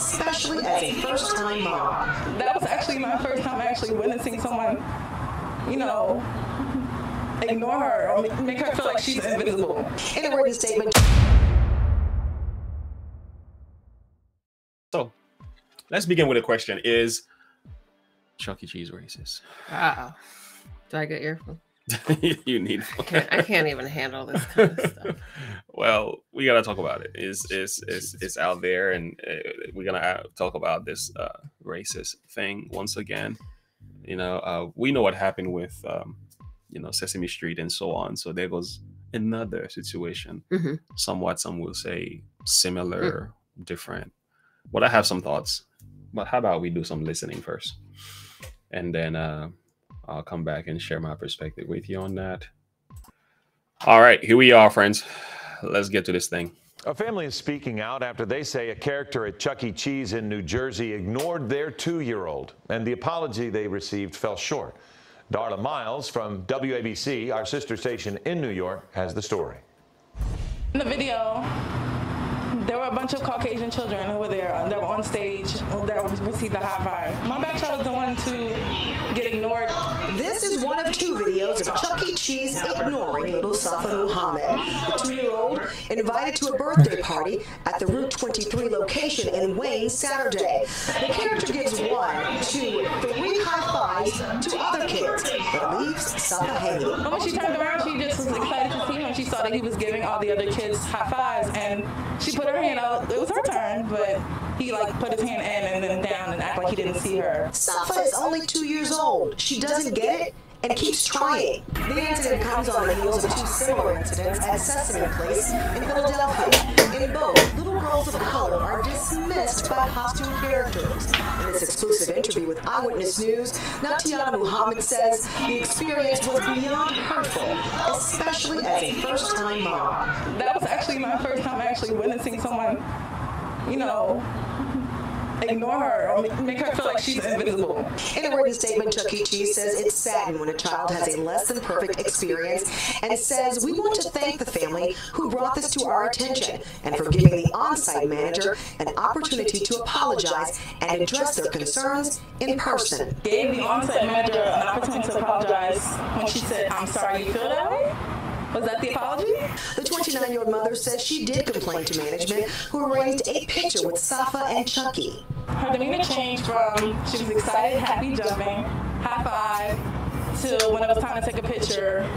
especially as a first-time mom. That was actually my first time actually witnessing someone, you know, ignore her or make her feel like she's invisible. In a written statement. So, let's begin with a question: Is Chuck E. Cheese racist? Uh oh. Do I get earphones? you need. I can't, I can't even handle this kind of stuff. well, we gotta talk about it. It's it's it's, it's out there, and uh, we're gonna uh, talk about this uh, racist thing once again. You know, uh, we know what happened with um, you know Sesame Street and so on. So there goes another situation, Mhm. somewhat some will say similar, different. But I have some thoughts. But how about we do some listening first, and then uh, I'll come back and share my perspective with you on that. All right, here we are, friends. Let's get to this thing. A family is speaking out after they say a character at Chuck E. Cheese in New Jersey ignored their two year old, and the apology they received fell short. Darla Miles from WABC, our sister station in New York, has the story. In the video, there were a bunch of Caucasian children who were there that were on stage that received the high five. My back child was the one to get ignored. This is one of two videos of Chuck E. Cheese ignoring little Safa Muhammad, the two-year-old invited to a birthday party at the Route 23 location in Wayne Saturday. The character gives one, two, three high fives to other kids, but leaves Safa hanging. And when she turned around, she just was excited to see him. She saw that he was giving all the other kids high fives, and she put her hand out. It was her turn, but he like put his hand in and then down and act like he didn't see her. Safa is only two years old. She doesn't get it and keeps trying. The incident comes on the heels of two similar incidents at Sesame Place in Philadelphia. In both, girls of color are dismissed by costume characters. In this exclusive interview with Eyewitness News, Natiana Muhammad says the experience was beyond hurtful, especially as a first-time mom. That was actually my first time actually witnessing someone, you know, ignore her or make her feel like she's invisible. In a written statement, Chuck E. Cheese says it's saddened when a child has a less than perfect experience and says, We want to thank the family who brought this to our attention and for giving the on site manager an opportunity to apologize and address their concerns in person. Gave the on-site manager an opportunity to apologize when she said, I'm sorry you feel that way? Was that the apology? The 29 year old mother says she did complain to management, who arranged a picture with Safa and Chucky. Her demeanor changed from she was excited, happy, jumping, high five, to when it was time to take a picture,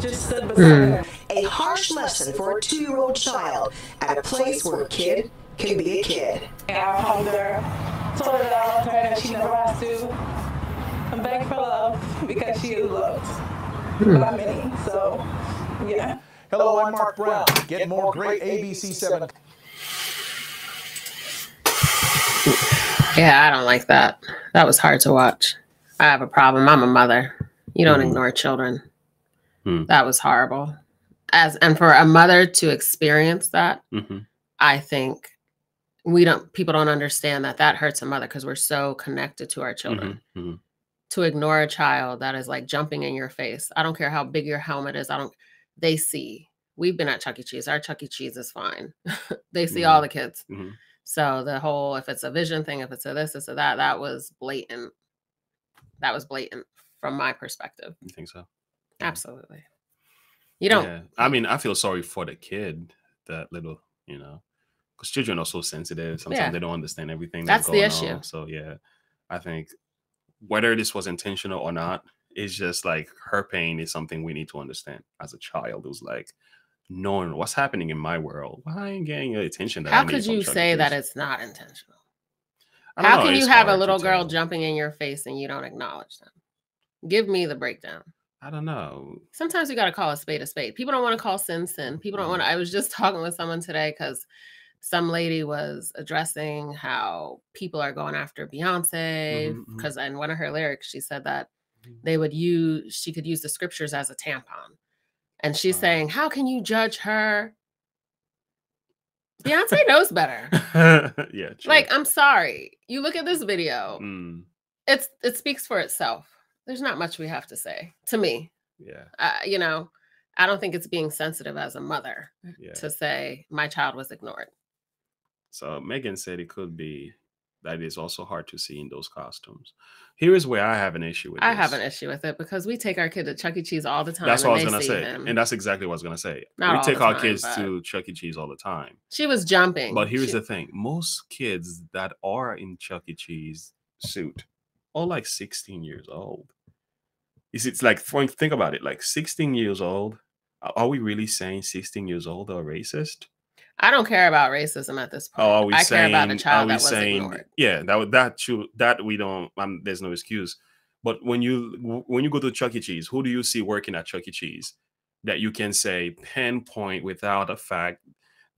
just stood beside hmm. her. A harsh lesson for a two year old child at a place where a kid can be a kid. And I hugged her, told her that I loved her and that she never has to and beg for love because she is loved by many. So, yeah. Hello, I'm Mark Brown. Get more great ABC7 Yeah, I don't like that. That was hard to watch. I have a problem. I'm a mother. You don't Mhm. ignore children. Hmm. That was horrible. As and for a mother to experience that, hmm I think we don't people don't understand that that hurts a mother because we're so connected to our children. hmm To ignore a child that is like jumping in your face. I don't care how big your helmet is. I don't they see. We've been at Chuck E. Cheese. Our Chuck E. Cheese is fine. they see all the kids. Mhm. So the whole if it's a vision thing, if it's a this, it's a that, that was blatant. That was blatant from my perspective. You think so? Absolutely. You don't Yeah. I mean, I feel sorry for the kid, that little, you know, because children are so sensitive. Sometimes Yeah. they don't understand everything. That's the going issue. on. So yeah, I think whether this was intentional or not, it's just like her pain is something we need to understand as a child. It was like, knowing what's happening in my world. Why I ain't getting the attention that how could you say that it's not intentional? How know, can you have a little girl tell. jumping in your face and you don't acknowledge them? Give me the breakdown. I don't know. Sometimes you got to call a spade a spade. People don't want to call sin sin. People don't want Mm-hmm. to. I was just talking with someone today because some lady was addressing how people are going after Beyonce Mhm, mhm. because in one of her lyrics she said that Mhm. they would use she could use the scriptures as a tampon, and she's Wow. saying, "How can you judge her?" Beyonce knows better. yeah. True. Like, I'm sorry. You look at this video. Mm, It's it speaks for itself. There's not much we have to say to me. yeah. Uh, you know, I don't think it's being sensitive as a mother Yeah. to say my child was ignored. So Megan said it could be that it's also hard to see in those costumes. Here is where I have an issue with I this. have an issue with it because we take our kid to Chuck E. Cheese all the time. That's what I was gonna say, him. and that's exactly what I was gonna say. Not we take the our kids to Chuck E. Cheese all the time, she was jumping. but here's She- the thing: most kids that are in Chuck E. Cheese suit are like 16 years old. Is it's like think about it, like 16 years old. Are we really saying 16 years old are racist? I don't care about racism at this point. Oh, are we I saying? care about a are child we that was saying? ignored. Yeah, that would that should that we don't. Um, there's no excuse. But when you when you go to Chuck E. Cheese, who do you see working at Chuck E. Cheese that you can say pinpoint without a fact?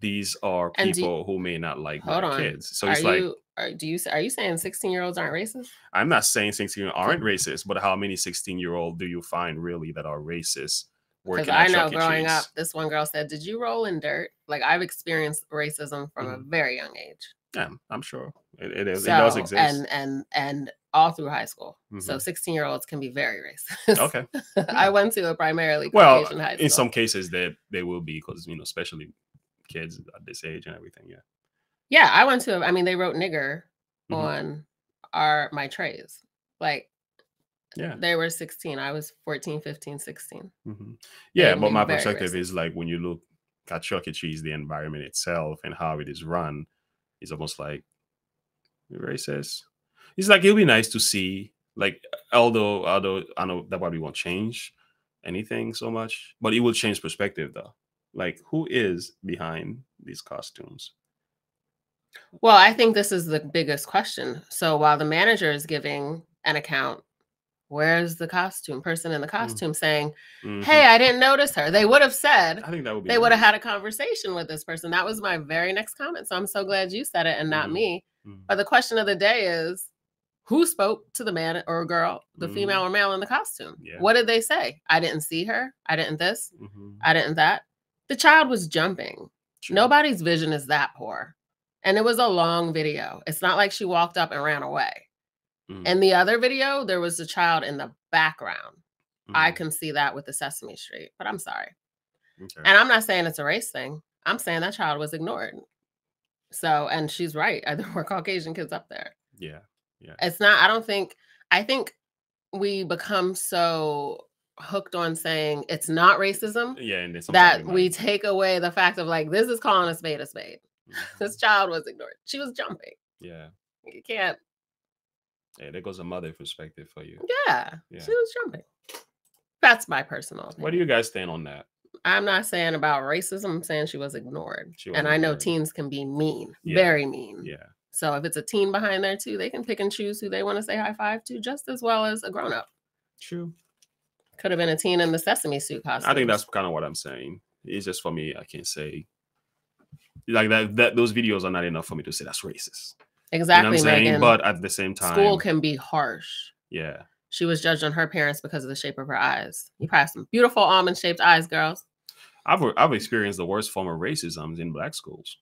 These are And do you- people who may not like Hold black on. kids. So are it's like you are, do you are you saying 16 year olds aren't racist? I'm not saying 16 year olds aren't racist, but how many 16 year old do you find really that are racist Because I know growing up, this one girl said, "Did you roll in dirt?" Like I've experienced racism from a Mhm. very young age. Yeah, I'm sure it, it is. So, it does exist. and and and all through high school. So Mhm. 16 year olds can be very racist. okay. I went to a primarily Well, Caucasian high school. in some cases, they they will be because you know, especially kids at this age and everything. Yeah. yeah, I went to. I mean, they wrote nigger Mhm. on our my trays. Like Yeah. they were 16. I was 14, 15, 16. hmm Yeah, but my perspective racist. is like when you look at Chuck E. Cheese, the environment itself and how it is run is almost like racist. It's like it'll be nice to see, like, although although I know that probably won't change anything so much, but it will change perspective though. Like, who is behind these costumes? Well, I think this is the biggest question. So while the manager is giving an account, where's the costume person in the costume saying, Mhm. "Hey, I didn't notice her." They would have said I think that would be they would have had a conversation with this person. That was my very next comment. So I'm so glad you said it and not Mhm. me. Mhm. But the question of the day is who spoke to the man or girl, the Mhm. female or male in the costume? Yeah. What did they say? I didn't see her. I didn't this. Mhm. I didn't that. The child was jumping. True. Nobody's vision is that poor. And it was a long video. It's not like she walked up and ran away. Mhm. In the other video, there was a child in the background. I Mhm. can see that with the Sesame Street, but I'm sorry. Okay. And I'm not saying it's a race thing. I'm saying that child was ignored. So, and she's right. There were Caucasian kids up there. yeah. Yeah. It's not, I don't think, I think we become so hooked on saying it's not racism Yeah, and that might- we take away the fact of like, this is calling a spade a spade. This Mhm. child was ignored. She was jumping. Yeah. You can't, Yeah, there goes a mother perspective for you. yeah, Yeah. she was jumping. That's my personal opinion. Where do you guys stand on that? I'm not saying about racism. I'm saying she was ignored. She was and I know teens can be mean, Yeah. very mean. Yeah. So if it's a teen behind there too, they can pick and choose who they want to say high five to just as well as a grown up. True. Could have been a teen in the sesame suit costume. I think that's kind of what I'm saying. It's just for me, I can't say like that that those videos are not enough for me to say that's racist. You know exactly what I'm saying? Megan. But at the same time, School can be harsh. yeah. She was judged on her parents because of the shape of her eyes. You probably have some beautiful almond shaped eyes, girls. I've I've experienced the worst form of racism in black schools.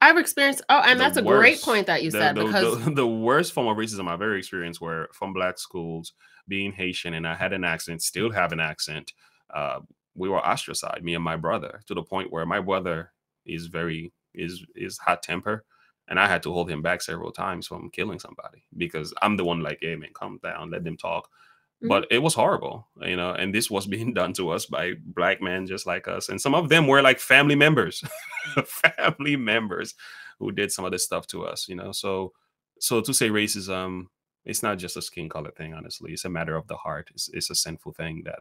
I've experienced. Oh, and The that's a great point that you The- said the, because the, the worst form of racism I've ever experienced were from black schools, being Haitian, and I had an accent, still have an accent. Uh, we were ostracized, me and my brother, to the point where my brother is very is is hot temper, and I had to hold him back several times from killing somebody because I'm the one like, hey man, calm down, let them talk. Mhm. But it was horrible, you know, and this was being done to us by black men just like us, and some of them were like family members, family members who did some of this stuff to us, you know. So, so to say racism, it's not just a skin color thing. Honestly, it's a matter of the heart. It's, it's a sinful thing that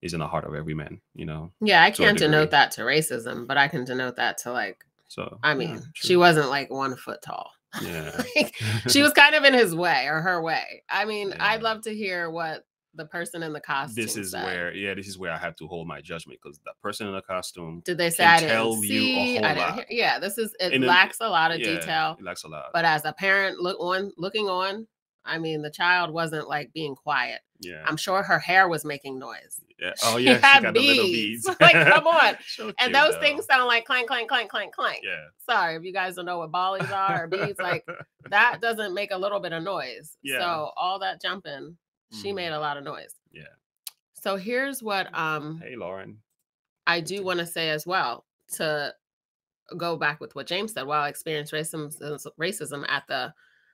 is in the heart of every man, you know. yeah, I can't denote that to racism, but I can denote that to like. So I yeah, mean, she wasn't like one foot tall. yeah, Like, she was kind of in his way or her way. I mean, I'd love to hear what the person in the costume. this is said. where yeah, this is where I have to hold my judgment because the person in the costume, Did they say I didn't tell you a see? I didn't lot. hear. Yeah, this is it In a- lacks a lot of yeah, detail. it lacks a lot. But as a parent, look on looking on, I mean, the child wasn't like being quiet. yeah, I'm sure her hair was making noise. yeah. Oh she yeah, she had got the little beads. beads. Like, come on. So And those though. things sound like clank, clank, clank, clank, clank. Yeah. Sorry if you guys don't know what bollies are or beads. Like that doesn't make a little bit of noise. Yeah. So all that jumping, she Mhm. made a lot of noise. Yeah. So here's what um Hey, Lauren. I do want to say as well to go back with what James said. While I experienced racism racism at the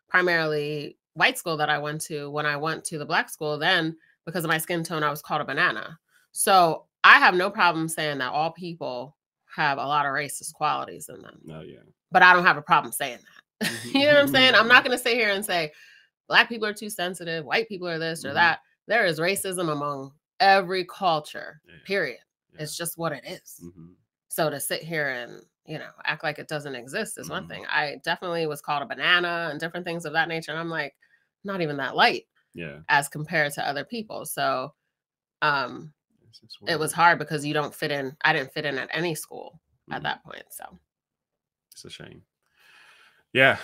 primarily white school that I went to, when I went to the black school, then because of my skin tone, I was called a banana. So I have no problem saying that all people have a lot of racist qualities in them, No, yeah. but I don't have a problem saying that. you know what I'm saying? I'm not going to sit here and say black people are too sensitive, white people are this or Mhm. that. There is racism among every culture, Yeah. period. yeah. It's just what it is. Mhm. So to sit here and you know act like it doesn't exist is one Mhm. thing. I definitely was called a banana and different things of that nature, and I'm like, not even that light Yeah. as compared to other people. So um it was hard because you don't fit in. I didn't fit in at any school at Mhm. that point. So It's a shame. Yeah.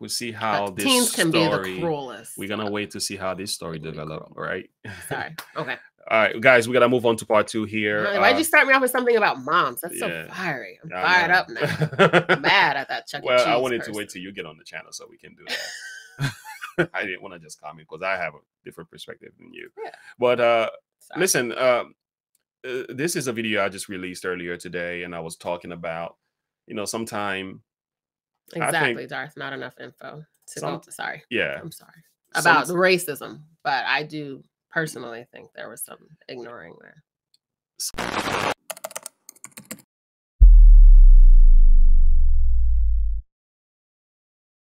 We'll see how but this teens can story. be the cruelest. We're gonna wait to see how this story Can be develop, right? Sorry. Okay. All right, guys, we gotta move on to part two here. Why- Why'd Uh, you start me off with something about moms? That's yeah. so fiery. I'm fired up now. I'm mad at that Chuck well, I wanted to wait till you get on the channel so we can do that. I didn't want to just comment because I have a different perspective than you. Yeah. But uh, listen, um, uh, this is a video I just released earlier today, and I was talking about, you know, sometime, I think- Exactly, Darth. Not enough info. To Some- go, sorry. yeah, I'm sorry about the racism, but I do personally think there was some ignoring there.